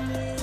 Money.